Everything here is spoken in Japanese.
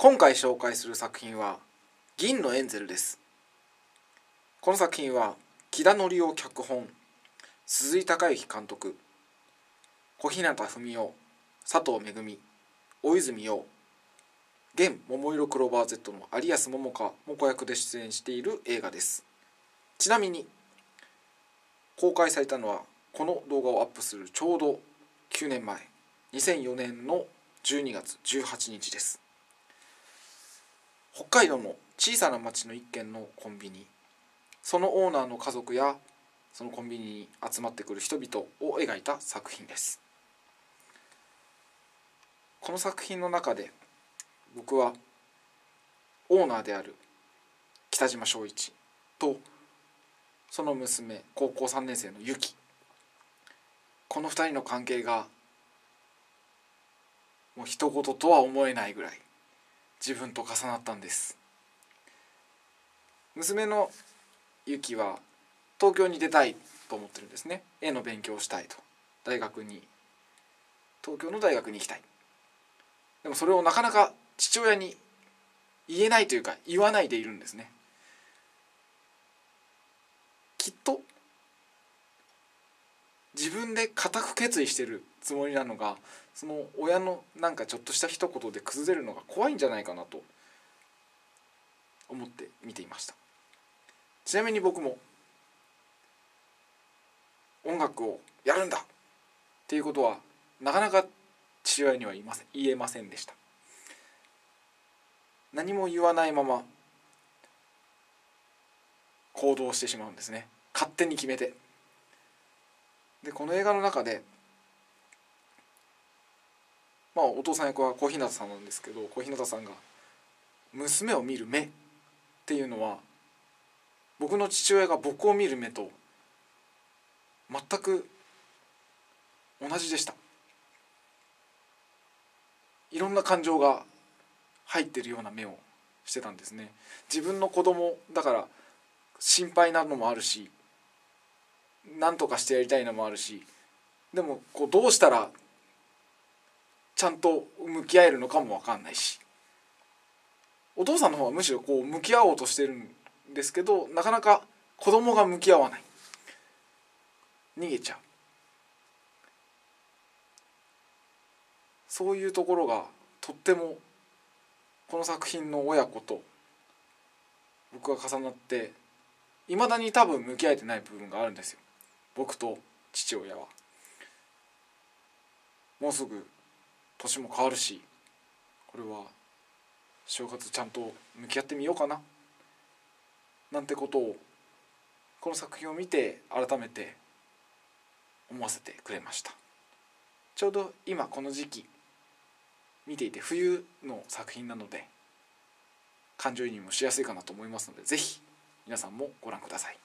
今回紹介する作品は「銀のエンゼル」です。この作品は木田則夫脚本鈴井孝之監督小日向文世佐藤恵大泉洋現桃色クローバー Z の有安桃香も子役で出演している映画です。ちなみに公開されたのはこの動画をアップするちょうど9年前2004年の12月18日です。北海道の小さな町の一軒のコンビニ。そのオーナーの家族やそのコンビニに集まってくる人々を描いた作品です。この作品の中で僕はオーナーである北島正一とその娘高校3年生のユキ。この2人の関係がもう一言とは思えないぐらい自分と重なったんです。娘のユキは東京に出たいと思ってるんですね。絵の勉強をしたいと。大学に。東京の大学に行きたい。でもそれをなかなか父親に言えないというか言わないでいるんですね。きっと自分で固く決意してるつもりなのがその親のなんかちょっとした一言で崩れるのが怖いんじゃないかなと思って見ていました。ちなみに僕も音楽をやるんだっていうことはなかなか父親には言いません言えませんでした。何も言わないまま行動してしまうんですね。勝手に決めて。でこの映画の中でまあお父さん役は小日向さんなんですけど小日向さんが娘を見る目っていうのは僕の父親が僕を見る目と全く同じでした。いろんな感情が入ってるような目をしてたんですね。自分の子供だから心配なのもあるし何とかしてやりたいのもあるしでもこうどうしたらちゃんと向き合えるのかも分かんないしお父さんの方はむしろこう向き合おうとしてるんですけどなかなか子供が向き合わない。逃げちゃう。そういうところがとってもこの作品の親子と僕が重なっていまだに多分向き合えてない部分があるんですよ。僕と父親は。もうすぐ年も変わるしこれは正月ちゃんと向き合ってみようかななんてことをこの作品を見て改めて思わせてくれましたちょうど今この時期見ていて冬の作品なので感情移入もしやすいかなと思いますので是非皆さんもご覧ください